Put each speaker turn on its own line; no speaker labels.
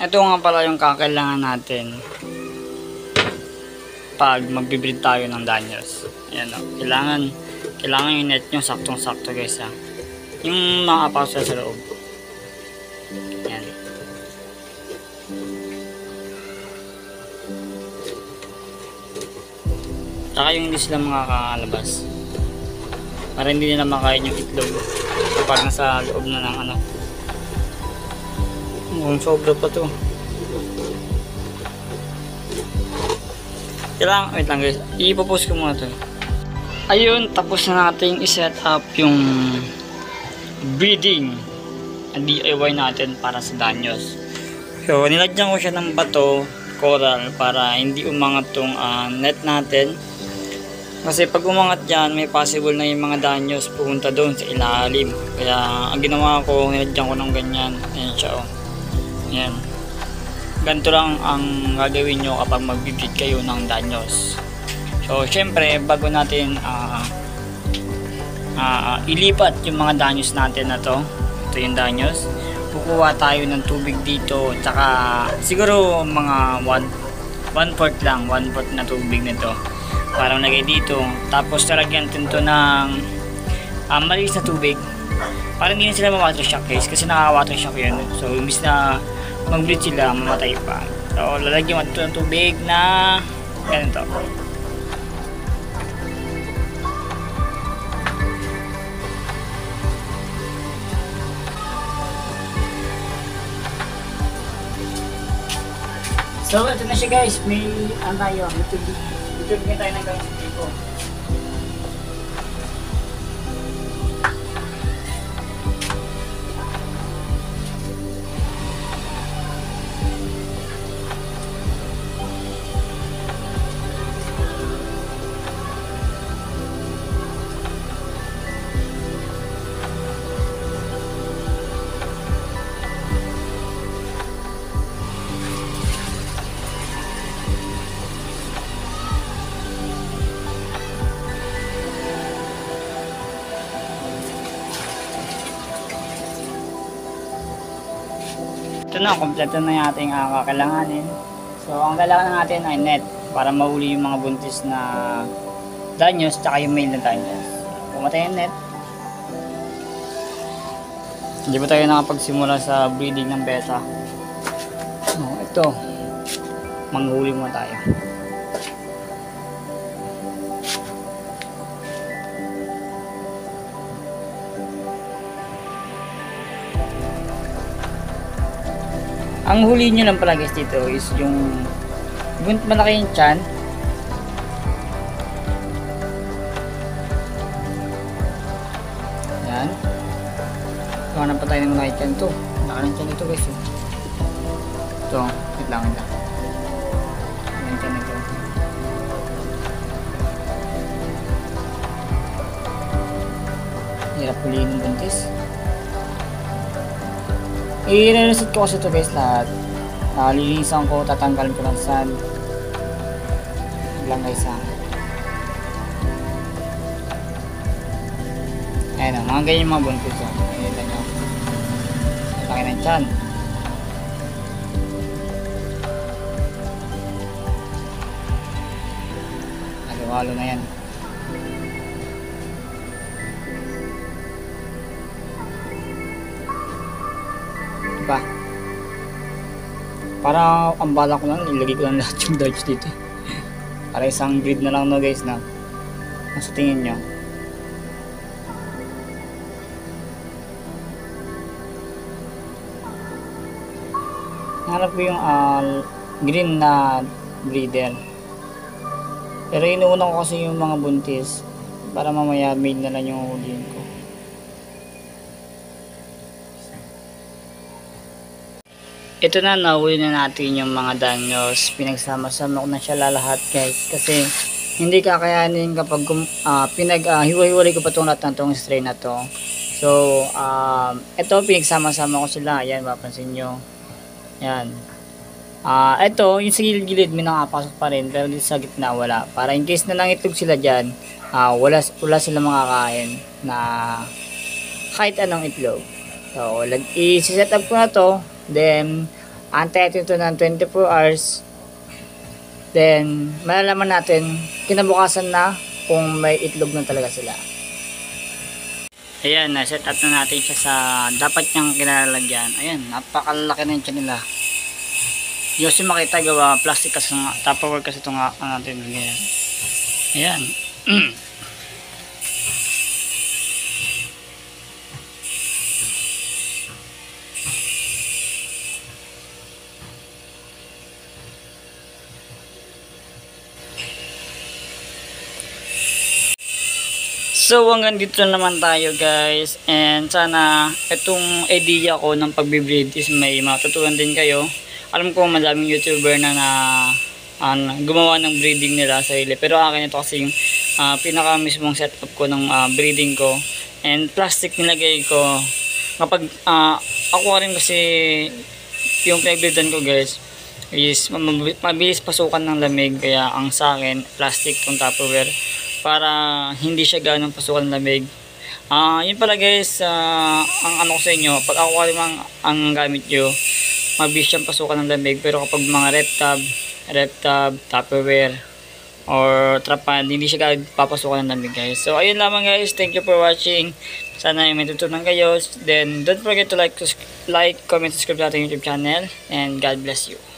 Ito nga pala yung kakailangan natin pag magbibreed tayo ng danyos. Ayan o. Kailangan, kailangan yung net nyo saktong-sakto guys ha. Yung makapasok sa loob. Ayan. Saka yung hindi sila makakalabas. Para hindi nila makain yung itlog kapag nasa loob na ng ano. Mukhang sobra pa to. Kailangan, wait lang guys. Ipopost ko muna to. Ayun, tapos na natin i-set up yung breeding DIY natin para sa danyos. So, nilagyan ko siya ng bato, coral, para hindi umangat tong ah, net natin. Kasi pag umangat yan, may possible na yung mga danyos pupunta doon sa ilalim. Kaya ang ginawa ko, nilagyan ko ng ganyan. Ayan siya oh. Ayan. Ganito lang ang gagawin nyo kapag magbibreed kayo ng danyos. So, syempre, bago natin ah ah, ilipat yung mga danyos natin na to, ito yung danyos, kukuha tayo ng tubig dito, tsaka siguro mga 1 one fourth lang, 1 fourth na tubig nito. Parang lagay dito, tapos talagyan natin to ng ah, malinis na tubig para hindi na sila ma-water shock guys kasi nakaka-water shock yun so imbis na mag-bleed sila mamatay pa so lalagyan mo ito ng tubig na ganito So, ito na siya guys. May, ano tayo, may tubig. May tubig na tayo ng gamit dito. Ito na, kompleto na yung ating uh, kakailanganin. So, ang kailangan natin ay net para mahuli yung mga buntis na danyos tsaka yung male na danyos. Pumatay yung net. Hindi pa tayo nakapagsimula sa breeding ng beta. Oh, ito. Manghuli muna tayo. Ang huli nyo lang pala guys dito is yung bunt malaki yung chan. Yan. Baka pa tayo ng malaki chan to. Ng chan ito guys. oh. Ito, wait lang wait lang. Yan chan. Hirap huliin ng buntis. I-reset ko kasi ito guys lahat. Nalilinisan ko, tatanggalin ko ng sand. Lang guys ha. Ayan o, mga ganyan mga buntis o. Nakita nyo. Laki ng tiyan. Halo-halo na yan. Para ang bala ko lang, ilagay ko lang lahat yung darts dito. Para isang grid na lang no guys na. Nasa tingin nyo. Hanap ko yung ah, green na breeder. Pero inuuna ko kasi yung mga buntis para mamaya made na lang yung huliin ko. Ito na, nahuli na natin yung mga danyos. Pinagsama-sama ko na siya lalahat guys. Kasi hindi kakayanin kapag gum, ah, pinag uh, hiwa-hiwalay ko pa itong lahat ng strain na to. So, um, ito pinagsama-sama ko sila. Ayan, mapansin nyo. Ayan. Ah, ito, yung sa gilid may nakapasok pa rin. Pero dito sa gitna wala. Para in case na nangitlog sila dyan, ah, wala, wala sila makakain na kahit anong itlog. So, lag, i-set up ko na to. Then, Antayin ito ng 24 hours. Then, malalaman natin kinabukasan na kung may itlog na talaga sila. Ayan, na-set up na natin siya sa dapat niyang kinalalagyan. Ayan, napakalaki na yung tiyan nila. Yung si makita gawa, plastic kasi nga, tupperware kasi ito nga natin. Ganyan. Ayan. So hanggang dito na naman tayo guys. And sana itong idea ko ng pagbe-breed is may matutunan din kayo. Alam ko madaming YouTuber na na ah, gumawa ng breeding nila sa sarili pero akin ito kasi ah, pinaka mismong setup ko ng ah, breeding ko. And plastic nilagay ko. Kapag ah, ako rin kasi yung pinag-breedan ko guys is mab- mabilis pasukan ng lamig. Kaya ang sa akin plastic tong tupperware para hindi siya ganong pasukan ng lamig. Ah yun pala guys ah, ang ano ko sa inyo pag ako ang, ang gamit nyo mabilis siyang pasukan ng lamig pero kapag mga rep tab rep tupperware or trapan hindi siya ganong papasukan ng lamig guys. So ayun lamang guys. Thank you for watching. Sana may tutunan kayo. Then don't forget to like like comment subscribe sa ating youtube channel and God bless you